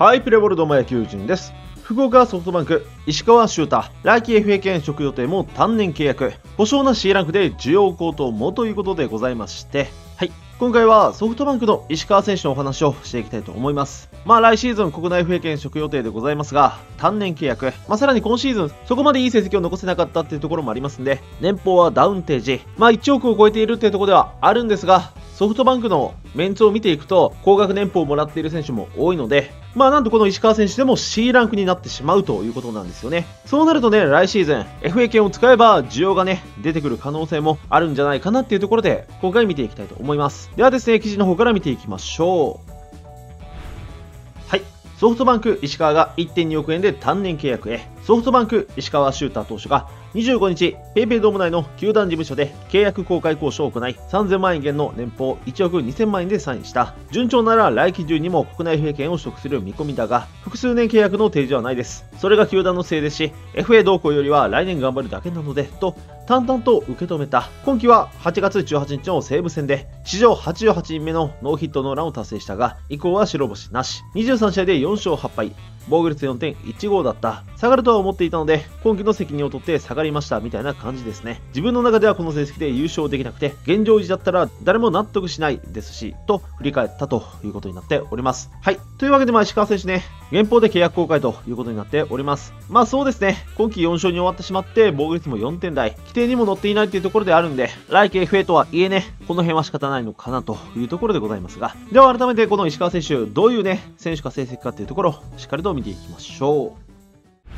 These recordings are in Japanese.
ハイプレボルドも野球人です。福岡ソフトバンク、石川修太、来季 FA 権職予定も単年契約、保証な C ランクで需要高騰もということでございまして、はい、今回はソフトバンクの石川選手のお話をしていきたいと思います。まあ来シーズン国内 FA 権職予定でございますが、単年契約、まあさらに今シーズンそこまでいい成績を残せなかったっていうところもありますんで、年俸はダウンテージ、まあ1億を超えているっていうところではあるんですが、ソフトバンクのメンツを見ていくと、高額年俸をもらっている選手も多いので、まあなんとこの石川選手でも C ランクになってしまうということなんですよね。そうなるとね、来シーズン FA 権を使えば需要がね、出てくる可能性もあるんじゃないかなっていうところで、今回見ていきたいと思います。ではですね、記事の方から見ていきましょう。はい。ソフトバンク石川が1.2億円で単年契約へ。ソフトバンク石川修太投手が25日、ペイペイドーム内の球団事務所で契約公開交渉を行い、3000万円減の年俸1億2000万円でサインした。順調なら来季中にも国内 FA 権を取得する見込みだが、複数年契約の提示はないです。それが球団のせいですし、FA 動向よりは来年頑張るだけなので、と淡々と受け止めた。今季は8月18日の西武戦で、史上88人目のノーヒットノーランを達成したが、以降は白星なし。23試合で4勝8敗。防御率4.15だった。下がるとは思っていたので、今季の責任を取って下がりましたみたいな感じですね。自分の中ではこの成績で優勝できなくて、現状維持だったら誰も納得しないですし、と振り返ったということになっております。はい。というわけで、まあ、石川選手ね、原稿で契約公開ということになっております。まあそうですね、今季4勝に終わってしまって、防御率も4点台、規定にも載っていないというところであるんで、来季 FA とはいえね、この辺は仕方ないのかなというところでございますが、では改めてこの石川選手、どういうね、選手か成績かっていうところしっかりと見ていきましょう。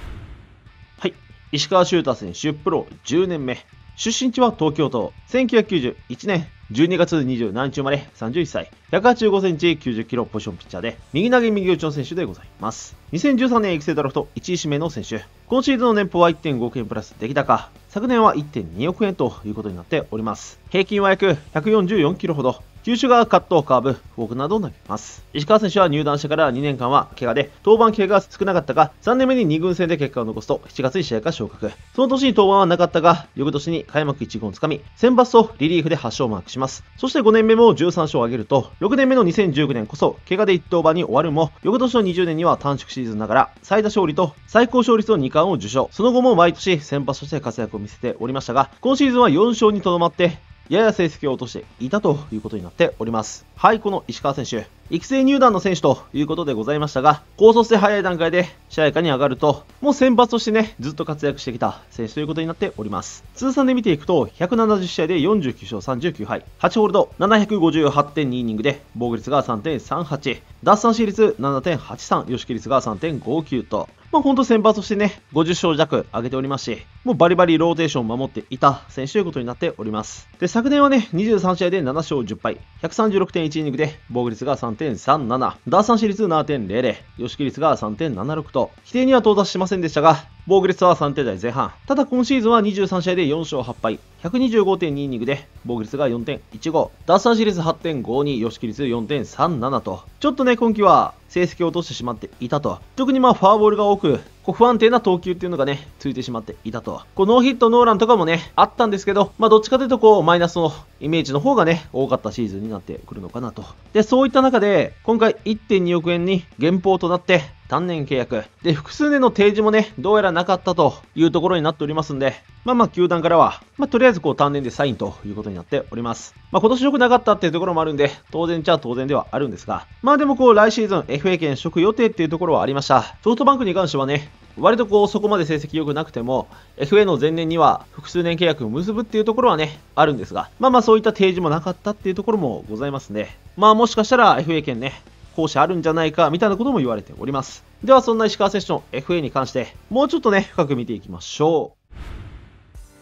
はい。石川修太選手、プロ10年目。出身地は東京都。1991年12月27日生まれ、31歳。185センチ、90キロポジションピッチャーで、右投げ右打ちの選手でございます。2013年育成ドラフト1位指名の選手。今シーズンの年俸は1.5億円プラス出来高。昨年は1.2億円ということになっております。平均は約144キロほど。球種がカット、カーブ、フォークなどを投げます。石川選手は入団してから2年間は怪我で、登板経過が少なかったが、3年目に2軍戦で結果を残すと、7月に試合が昇格。その年に登板はなかったが、翌年に開幕1軍をつかみ、先発とリリーフで8勝をマークします。そして5年目も13勝を挙げると、6年目の2019年こそ、怪我で1登板に終わるも、翌年の20年には短縮シーズンながら、最多勝利と最高勝率の2冠を受賞。その後も毎年先発として活躍を見せておりましたが、今シーズンは4勝にとどまって、やや成績を落としていたということになっております。はい、この石川選手、育成入団の選手ということでございましたが、高卒で早い段階で試合下に上がると、もう先発としてね、ずっと活躍してきた選手ということになっております。通算で見ていくと、170試合で49勝39敗、8ホールド、758.2イニングで、防御率が3.38、奪三振率7.83、吉木率が3.59と、まあ、ほんと先発としてね、50勝弱上げておりますし、もうバリバリローテーションを守っていた選手ということになっております。で、昨年はね、23試合で7勝10敗、136.1イニングで防御率が3.37、奪三振率7.00、吉木率が3.76と、否定には到達しませんでしたが、防御率は3点台前半。ただ今シーズンは23試合で4勝8敗、125.2イニングで防御率が4.15、奪三振率8.52、吉木率4.37と、ちょっとね、今季は成績を落としてしまっていたと。特にまあフォアボールが多く、こう不安定な投球っていうのがね、ついてしまっていたと。こうノーヒットノーランとかもね、あったんですけど、まあどっちかというとこうマイナスのイメージの方がね、多かったシーズンになってくるのかなと。で、そういった中で、今回1.2億円に減俸となって、単年契約。で、複数年の提示もね、どうやらなかったというところになっておりますんで、まあまあ、球団からは、まあ、とりあえずこう単年でサインということになっております。まあ、今年良くなかったっていうところもあるんで、当然ちゃ当然ではあるんですが、まあでもこう、来シーズン FA 権取得予定っていうところはありました。ソフトバンクに関してはね、割とこう、そこまで成績良くなくても、FA の前年には複数年契約を結ぶっていうところはね、あるんですが、まあまあそういった提示もなかったっていうところもございますね。まあもしかしたら FA 権ね、講師あるんじゃないか、みたいなことも言われております。では、そんな石川選手の FA に関して、もうちょっとね、深く見ていきましょう。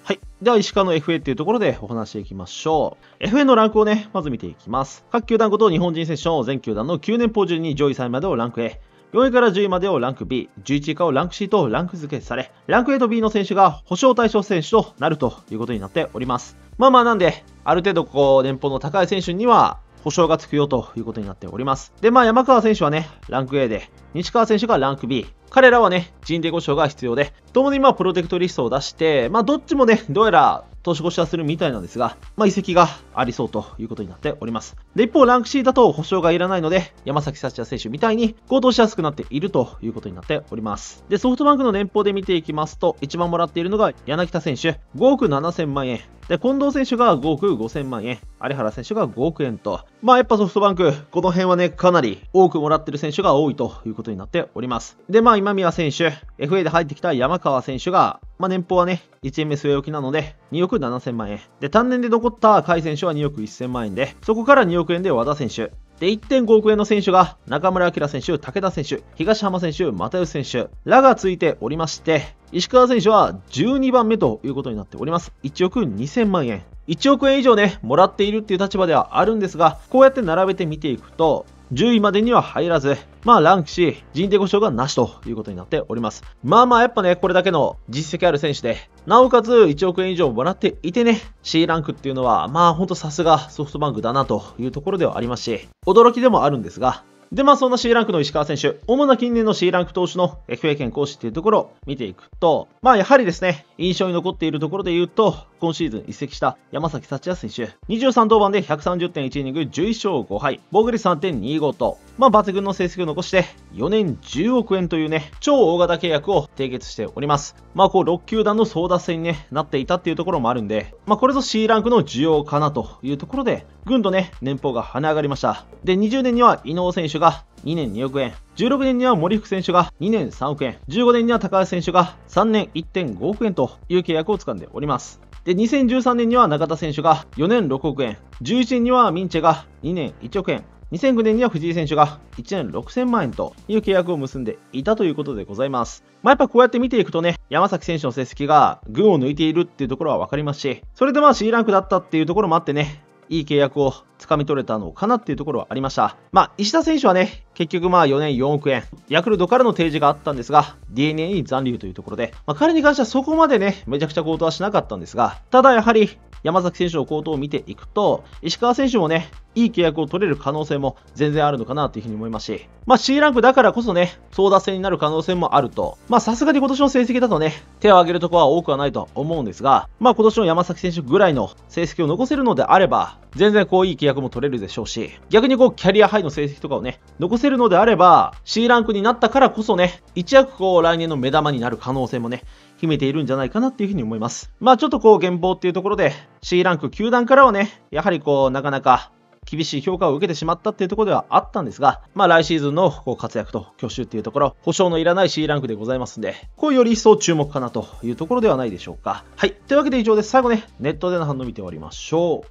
はい。では、石川の FA っていうところでお話していきましょう。FA のランクをね、まず見ていきます。各球団ごと日本人選手の全球団の9年俸順に上位3位までをランク A、4位から10位までをランク B、11位以下をランク C とランク付けされ、ランク A と B の選手が保証対象選手となるということになっております。まあまあなんで、ある程度こう、年俸の高い選手には、保証がつくよということになっております。で、まあ山川選手はね、ランク A で、西川選手がランク B。彼らはね、人で保証が必要で、共にまあプロテクトリストを出して、まあどっちもね、どうやら年越しはするみたいなんですが、まあ、移籍がありそうということになっております。で、一方、ランク C だと保証がいらないので、山崎幸也選手みたいに行動しやすくなっているということになっております。で、ソフトバンクの年俸で見ていきますと、一番もらっているのが柳田選手、5億7000万円。で、近藤選手が5億5000万円、有原選手が5億円と、まあやっぱソフトバンク、この辺はね、かなり多くもらってる選手が多いということになっております。で、まあ今宮選手、FA で入ってきた山川選手が、まあ年俸はね、1円目据え置きなので、2億7000万円。で、単年で残った甲斐選手は2億1000万円で、そこから2億円で和田選手。で、1.5億円の選手が中村晃選手、武田選手、東浜選手、又吉選手らがついておりまして、石川選手は12番目ということになっております。1億2000万円。1億円以上ね、もらっているっていう立場ではあるんですが、こうやって並べて見ていくと、10位までには入らず、まあランク C、人手保障がなしということになっております。まあまあやっぱね、これだけの実績ある選手で、なおかつ1億円以上もらっていてね、C ランクっていうのは、まあほんとさすがソフトバンクだなというところではありますし、驚きでもあるんですが、で、まあそんな C ランクの石川選手、主な近年の C ランク投手の FA 権行使っていうところを見ていくと、まあやはりですね、印象に残っているところで言うと、今シーズン移籍した山崎幸也選手、23登板で130.1イニング11勝5敗、防御率3.25と、まあ抜群の成績を残して、4年10億円というね、超大型契約を締結しております。まあこう6球団の争奪戦に、ね、なっていたっていうところもあるんで、まあこれぞ C ランクの需要かなというところで、ぐんとね、年俸が跳ね上がりました。で、20年には伊能選手が2年2億円、16年には森福選手が2年3億円、15年には高橋選手が3年1.5億円という契約を掴んでおります。で、2013年には中田選手が4年6億円、11年にはミンチェが2年1億円、2009年には藤井選手が1年6000万円という契約を結んでいたということでございます。まあ、やっぱこうやって見ていくとね、山崎選手の成績が群を抜いているっていうところは分かりますし、それでまあ C ランクだったっていうところもあってね、いい契約を掴み取れたのかなっていうところはありました。まあ、石田選手はね、結局まあ4年4億円、ヤクルトからの提示があったんですが、DNA に残留というところで、まあ、彼に関してはそこまでね、めちゃくちゃ高騰はしなかったんですが、ただやはり山崎選手の高騰を見ていくと、石川選手もね、いい契約を取れる可能性も全然あるのかなというふうに思いますし、まあ C ランクだからこそね、争奪戦になる可能性もあると、まあさすがに今年の成績だとね、手を挙げるところは多くはないと思うんですが、まあ今年の山崎選手ぐらいの成績を残せるのであれば、全然こういい契約も取れるでしょうし、逆にこうキャリアハイの成績とかをね、残せるのであれば、C ランクになったからこそね、一躍こう来年の目玉になる可能性もね、秘めているんじゃないかなっていうふうに思います。まあちょっとこう現棒っていうところで C ランク球団からはね、やはりこうなかなか厳しい評価を受けてしまったっていうところではあったんですが、まあ来シーズンのこう活躍と去就っていうところ、保証のいらない C ランクでございますんで、こうより一層注目かなというところではないでしょうか。はい。というわけで以上です。最後ね、ネットでの反応見て終わりましょう。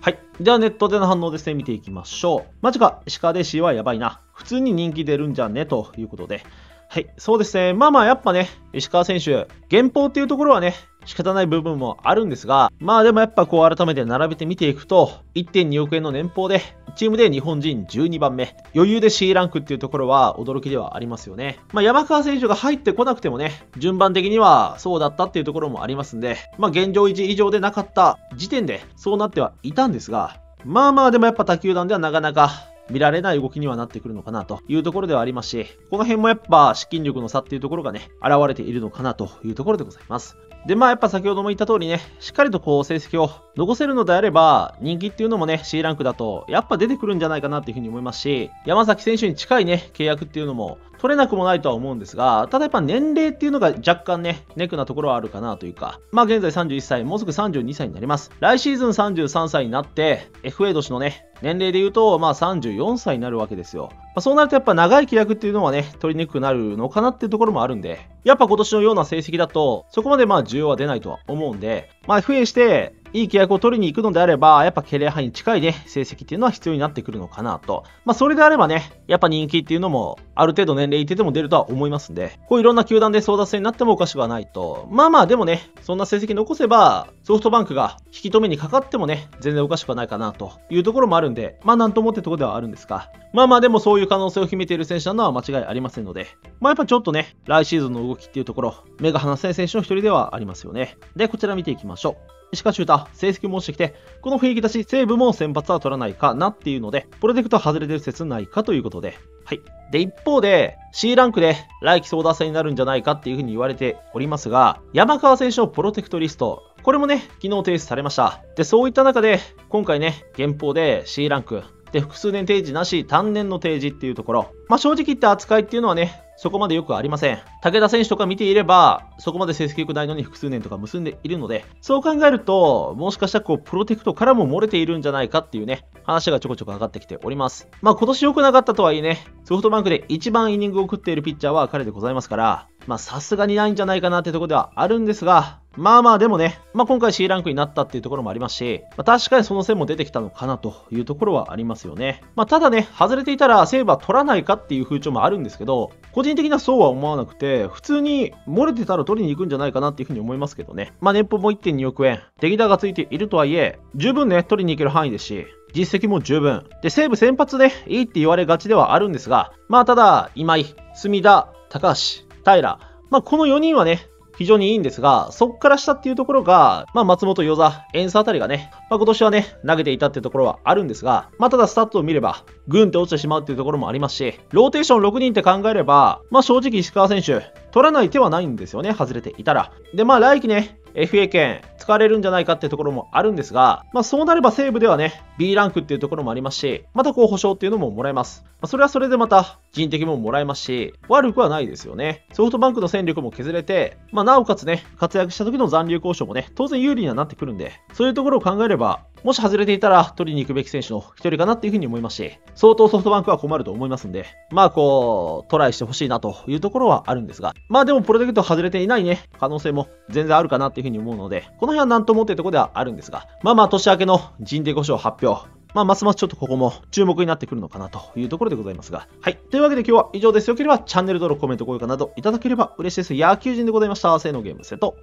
はい。ではネットでの反応ですね、見ていきましょう。マジか、石川で C はやばいな。普通に人気出るんじゃね？ということで。はい、そうですね。まあまあやっぱね、石川選手、原稿っていうところはね、仕方ない部分もあるんですが、まあでもやっぱこう改めて並べて見ていくと、1.2億円の年俸で、チームで日本人12番目、余裕で C ランクっていうところは驚きではありますよね。まあ山川選手が入ってこなくてもね、順番的にはそうだったっていうところもありますんで、まあ現状維持以上でなかった時点でそうなってはいたんですが、まあまあでもやっぱ他球団ではなかなか見られない動きにはなってくるのかなというところではありますし、この辺もやっぱ資金力の差っていうところがね、現れているのかなというところでございます。で、まあやっぱ先ほども言った通りね、しっかりとこう成績を残せるのであれば、人気っていうのもね、C ランクだとやっぱ出てくるんじゃないかなっていうふうに思いますし、山崎選手に近いね、契約っていうのも取れなくもないとは思うんですが、ただやっぱ年齢っていうのが若干ね、ネックなところはあるかなというか、まあ現在31歳、もうすぐ32歳になります。来シーズン33歳になって、FA 年のね、年齢で言うと、まあ34歳になるわけですよ。まあ、そうなるとやっぱ長い契約っていうのはね、取りにくくなるのかなっていうところもあるんで、やっぱ今年のような成績だと、そこまでまあ需要は出ないとは思うんで、まあ FA して、いい契約を取りに行くのであれば、やっぱキャリアハイに近いね、成績っていうのは必要になってくるのかなと。まあ、それであればね、やっぱ人気っていうのも、ある程度年齢いってても出るとは思いますんで、こういろんな球団で争奪戦になってもおかしくはないと。まあまあ、でもね、そんな成績残せば、ソフトバンクが引き止めにかかってもね、全然おかしくはないかなというところもあるんで、まあなんともってとこではあるんですが、まあまあでもそういう可能性を秘めている選手なのは間違いありませんので、まあやっぱちょっとね、来シーズンの動きっていうところ、目が離せない選手の一人ではありますよね。で、こちら見ていきましょう。石川修太、成績も落ちてきて、この雰囲気だし、西武も先発は取らないかなっていうので、プロテクト外れてる説ないかということで、はい。で、一方で、C ランクで来季争奪戦になるんじゃないかっていうふうに言われておりますが、山川選手のプロテクトリスト、これもね、昨日提出されました。で、そういった中で、今回ね、原稿で C ランク、で、複数年提示なし、単年の提示っていうところ。まあ、正直言った扱いっていうのはね、そこまでよくありません。武田選手とか見ていれば、そこまで成績良くないのに複数年とか結んでいるので、そう考えると、もしかしたらこう、プロテクトからも漏れているんじゃないかっていうね、話がちょこちょこ上がってきております。まあ今年良くなかったとはいえね、ソフトバンクで一番イニングを食っているピッチャーは彼でございますから、まあさすがにないんじゃないかなってとこではあるんですが、まあまあでもね、まあ今回 C ランクになったっていうところもありますし、まあ、確かにその線も出てきたのかなというところはありますよね。まあただね、外れていたらセーブは取らないかっていう風潮もあるんですけど、個人的にはそうは思わなくて、普通に漏れてたら取りに行くんじゃないかなっていう風に思いますけどね。まあ年俸も1.2億円、出来高がついているとはいえ、十分ね、取りに行ける範囲ですし、実績も十分。で、西武先発でいいって言われがちではあるんですが、まあただ、今井、隅田、高橋、平、まあこの4人はね、非常にいいんですが、そっから下っていうところが、まあ、松本、与座、エンスあたりがね、まあ、今年はね、投げていたっていうところはあるんですが、まあ、ただスタットを見れば、グンって落ちてしまうっていうところもありますし、ローテーション6人って考えれば、まあ、正直石川選手、取らない手はないんですよね、外れていたら。で、まあ、来季ね、FA 権使われるんじゃないかっていうところもあるんですが、まあそうなれば西武ではね、B ランクっていうところもありますし、またこう保証っていうのももらえます。まあ、それはそれでまた人的ももらえますし、悪くはないですよね。ソフトバンクの戦力も削れて、まあなおかつね、活躍した時の残留交渉もね、当然有利にはなってくるんで、そういうところを考えれば、もし外れていたら取りに行くべき選手の一人かなっていうふうに思いますし、相当ソフトバンクは困ると思いますんで、まあこう、トライしてほしいなというところはあるんですが、まあでもプロジェクト外れていないね、可能性も全然あるかなっていうふうに思うので、この辺は何ともっていうところではあるんですが、まあまあ年明けの人的故障発表、まあ、ますますちょっとここも注目になってくるのかなというところでございますが。はい。というわけで今日は以上です。よければチャンネル登録、コメント、高評価などいただければ嬉しいです。野球人でございました。せーのゲームセット。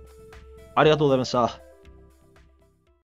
ありがとうございました。